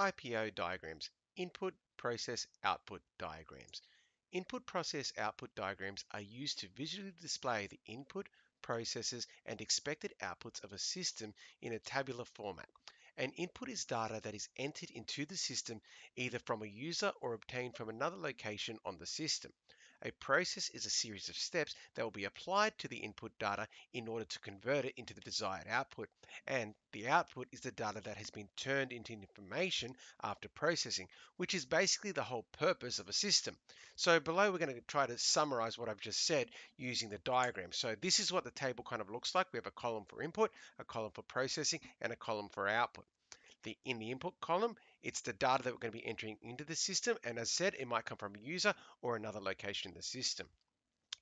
IPO diagrams, input, process, output diagrams. Input, process, output diagrams are used to visually display the input, processes, and expected outputs of a system in a tabular format. An input is data that is entered into the system either from a user or obtained from another location on the system. A process is a series of steps that will be applied to the input data in order to convert it into the desired output. And the output is the data that has been turned into information after processing, which is basically the whole purpose of a system. So below we're going to try to summarize what I've just said using the diagram. So this is what the table kind of looks like. We have a column for input, a column for processing, and a column for output the in the input column, it's the data that we're going to be entering into the system. And as said, it might come from a user or another location in the system.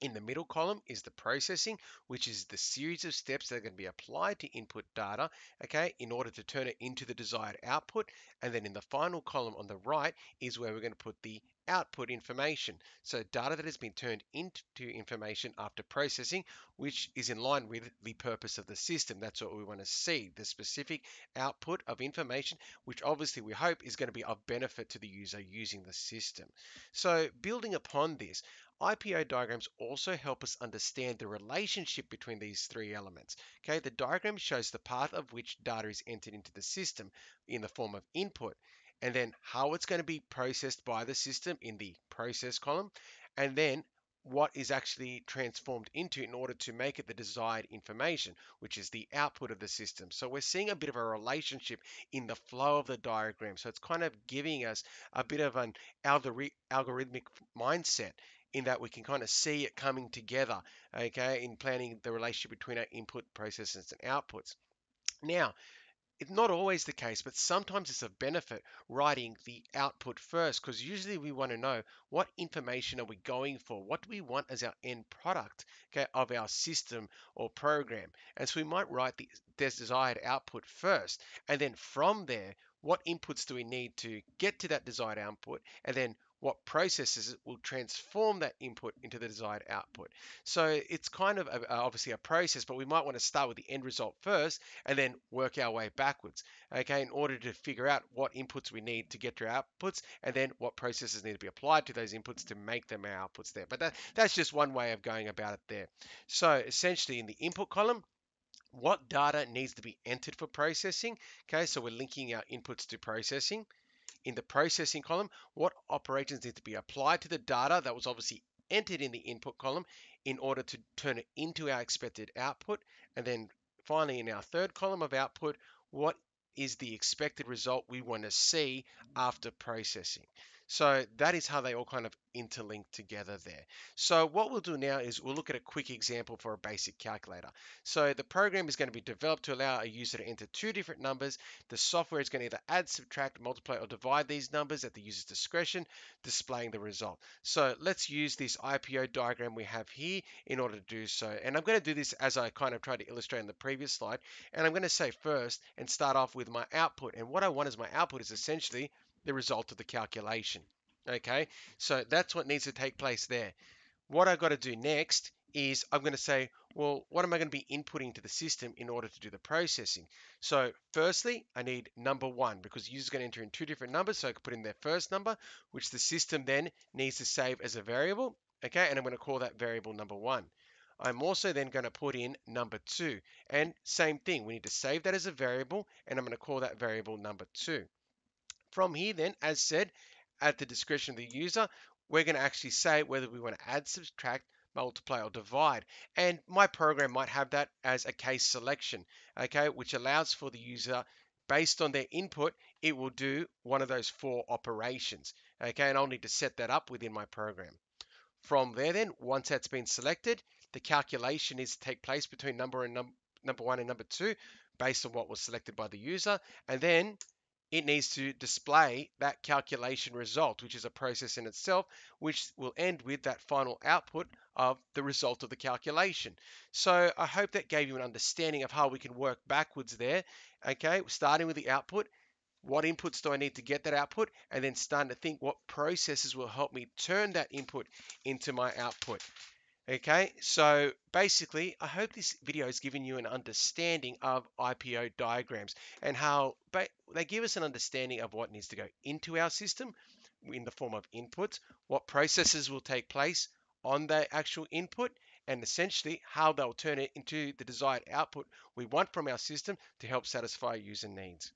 In the middle column is the processing, which is the series of steps that are going to be applied to input data, okay, in order to turn it into the desired output. And then in the final column on the right is where we're going to put the output information. So data that has been turned into information after processing, which is in line with the purpose of the system. That's what we want to see, the specific output of information, which obviously we hope is going to be of benefit to the user using the system. So building upon this, IPO diagrams also help us understand the relationship between these three elements. Okay, the diagram shows the path of which data is entered into the system in the form of input, and then how it's going to be processed by the system in the process column, and then what is actually transformed into in order to make it the desired information, which is the output of the system. So we're seeing a bit of a relationship in the flow of the diagram. So it's kind of giving us a bit of an algorithmic mindset in that we can kind of see it coming together, okay, in planning the relationship between our input processes and outputs. Now, it's not always the case, but sometimes it's a benefit writing the output first because usually we want to know what information are we going for? What do we want as our end product okay, of our system or program? And so we might write the desired output first. And then from there, what inputs do we need to get to that desired output? And then what processes will transform that input into the desired output. So it's kind of a, obviously a process, but we might want to start with the end result first and then work our way backwards, okay, in order to figure out what inputs we need to get to our outputs and then what processes need to be applied to those inputs to make them our outputs there. But that, that's just one way of going about it there. So essentially in the input column, what data needs to be entered for processing. Okay, so we're linking our inputs to processing in the processing column, what operations need to be applied to the data that was obviously entered in the input column in order to turn it into our expected output. And then finally, in our third column of output, what is the expected result we want to see after processing. So that is how they all kind of interlink together there. So what we'll do now is we'll look at a quick example for a basic calculator. So the program is going to be developed to allow a user to enter two different numbers. The software is going to either add, subtract, multiply, or divide these numbers at the user's discretion, displaying the result. So let's use this IPO diagram we have here in order to do so. And I'm going to do this as I kind of tried to illustrate in the previous slide. And I'm going to say first and start off with my output. And what I want as my output is essentially the result of the calculation. Okay, so that's what needs to take place there. What I've got to do next is I'm going to say, well, what am I going to be inputting to the system in order to do the processing? So firstly, I need number one because the user's going to enter in two different numbers. So I can put in their first number, which the system then needs to save as a variable. Okay, and I'm going to call that variable number one. I'm also then going to put in number two. And same thing, we need to save that as a variable, and I'm going to call that variable number two. From here then, as said, at the discretion of the user, we're going to actually say whether we want to add, subtract, multiply or divide. And my program might have that as a case selection, okay, which allows for the user, based on their input, it will do one of those four operations, okay, and I'll need to set that up within my program. From there then, once that's been selected, the calculation needs to take place between number and num number one and number two based on what was selected by the user, and then it needs to display that calculation result, which is a process in itself, which will end with that final output of the result of the calculation. So I hope that gave you an understanding of how we can work backwards there. Okay, starting with the output, what inputs do I need to get that output? And then starting to think what processes will help me turn that input into my output. Okay, so basically, I hope this video has given you an understanding of IPO diagrams and how they give us an understanding of what needs to go into our system in the form of inputs, what processes will take place on the actual input, and essentially how they'll turn it into the desired output we want from our system to help satisfy user needs.